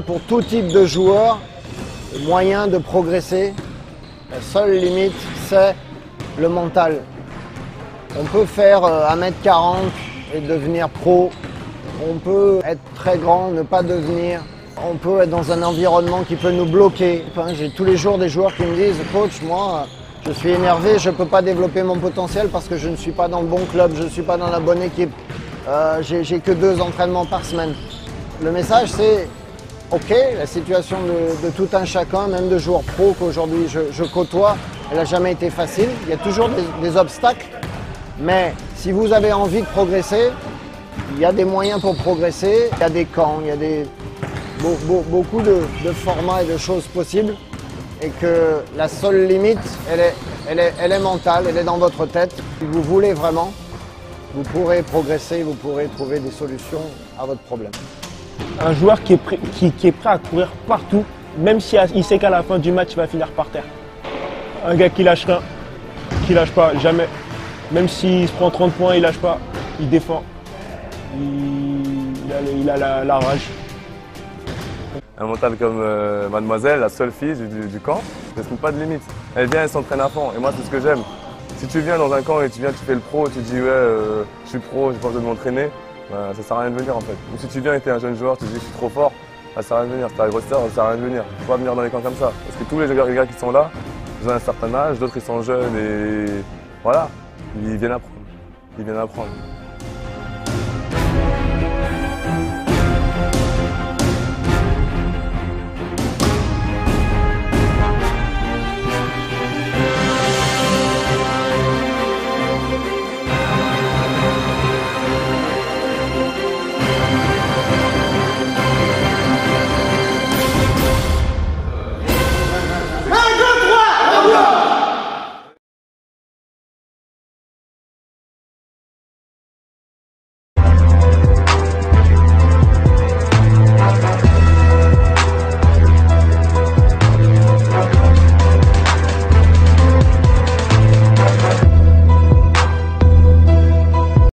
tout type de joueur moyen de progresser. La seule limite, c'est le mental. On peut faire 1m40 et devenir pro. On peut être très grand, ne pas devenir. On peut être dans un environnement qui peut nous bloquer. J'ai tous les jours des joueurs qui me disent, coach, moi, je suis énervé, je ne peux pas développer mon potentiel parce que je ne suis pas dans le bon club, je ne suis pas dans la bonne équipe. Euh, J'ai que deux entraînements par semaine. Le message, c'est ok, la situation de, tout un chacun, même de joueurs pro qu'aujourd'hui je, côtoie, elle n'a jamais été facile. Il y a toujours des, obstacles, mais si vous avez envie de progresser, il y a des moyens pour progresser, il y a des camps, il y a des, beaucoup de, formats et de choses possibles, et que la seule limite, elle est, elle est, elle est mentale, elle est dans votre tête. Si vous voulez vraiment, vous pourrez progresser, vous pourrez trouver des solutions à votre problème un joueur qui est, prêt, à courir partout, même s'il il sait qu'à la fin du match, il va finir par terre. Un gars qui lâche rien, qui lâche pas, jamais. Même s'il se prend 30 points, il lâche pas, il défend. Il, a, la, rage. Un mental comme euh, mademoiselle, la seule fille du, camp, ne se pas de limite. Elle vient, elle s'entraîne à fond. Et moi, c'est ce que j'aime. Si tu viens dans un camp et tu viens, tu fais le pro, tu dis ouais, euh, je suis pro, j'ai pas besoin de m'entraîner, bah, ça sert à rien de venir en fait. Ou si tu viens et es un jeune joueur, tu dis je suis trop fort, ça sert à rien de venir. Si t'as la grosse ça sert à rien de venir. Faut pas venir dans les camps comme ça. Parce que tous les gars, qui sont là, ils ont un certain âge, d'autres ils sont jeunes et voilà, ils viennent apprendre. Ils viennent apprendre.